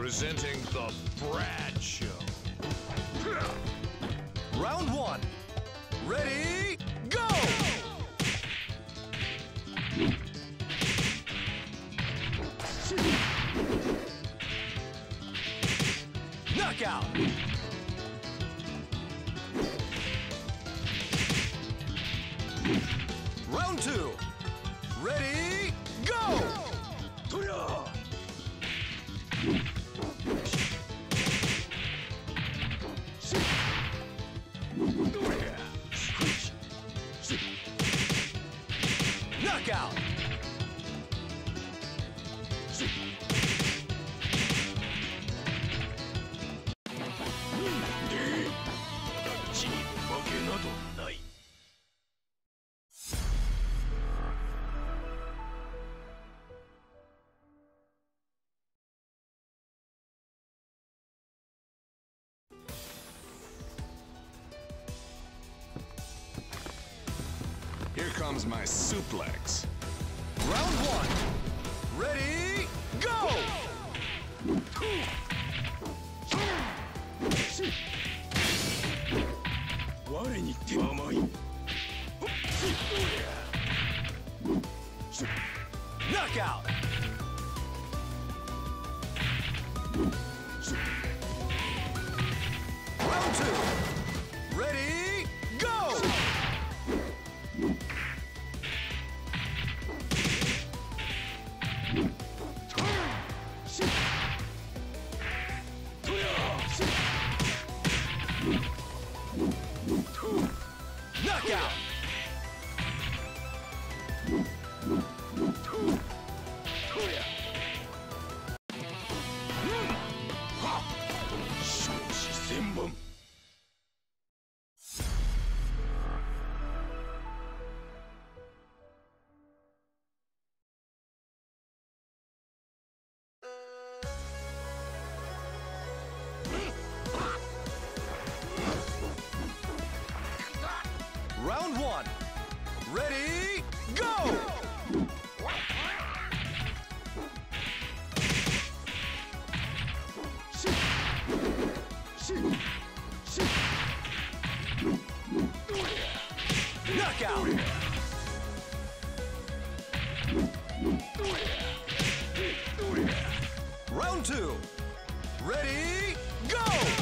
Presenting the Brad Show. Round one. Ready, go! Knockout! Knockout! Comes my suplex. Round one. Ready, go! Knockout! Round one. Ready, go! Knockout! Round two. Ready, go!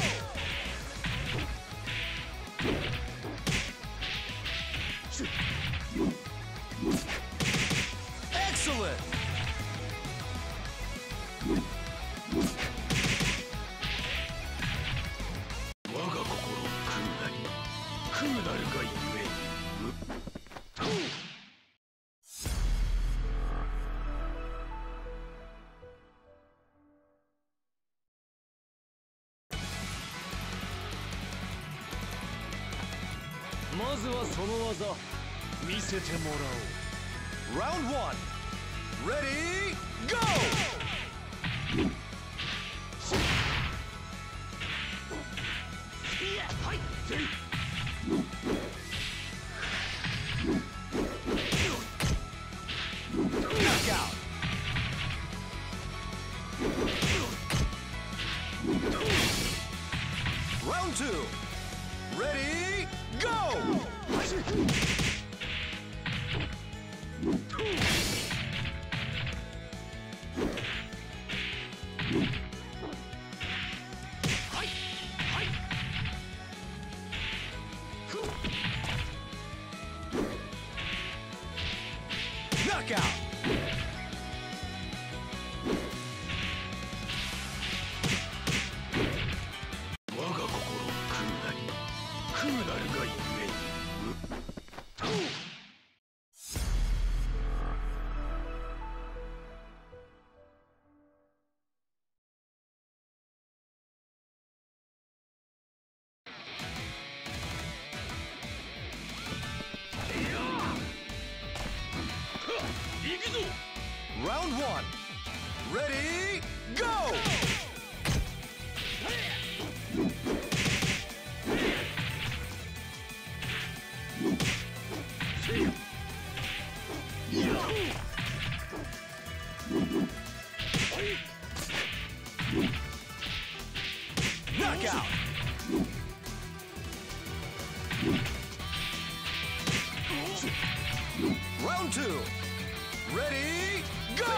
空なるがゆえまずはその技。見せてもらおう。Round 1 Ready Go! Round two. Ready, go! Knockout! Ready, go!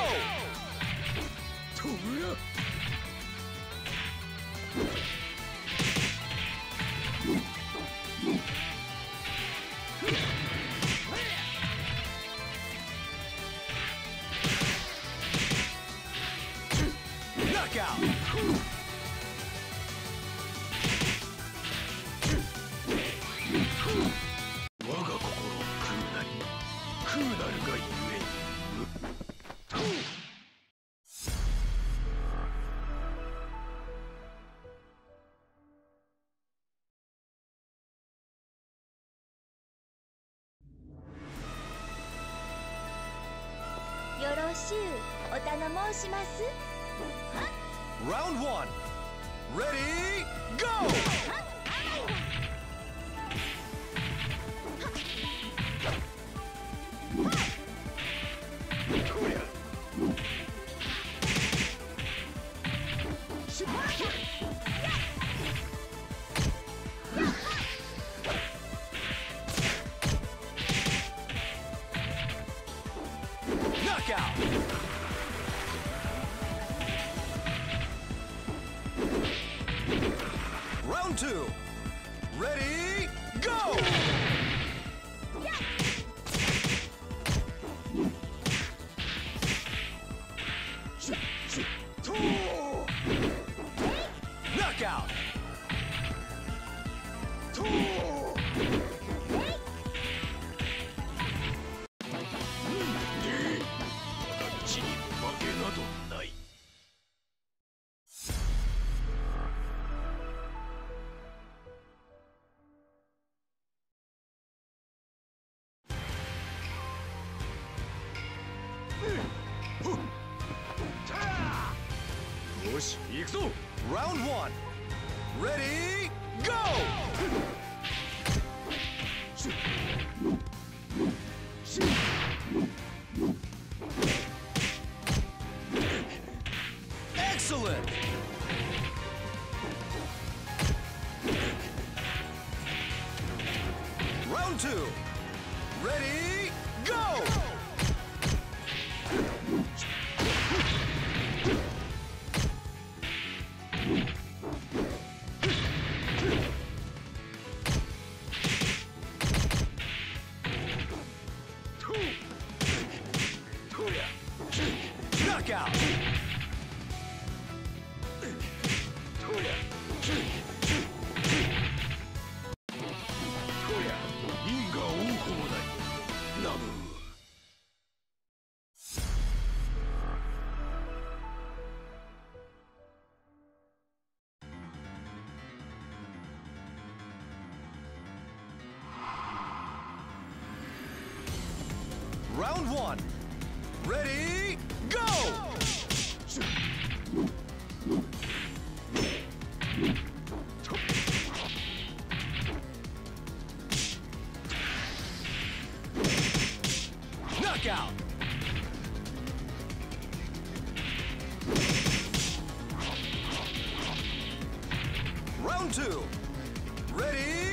衆お頼申ラウンド1レディーゴー Come on! Ready? Round one. Ready, go! Knockout! Round two. Ready,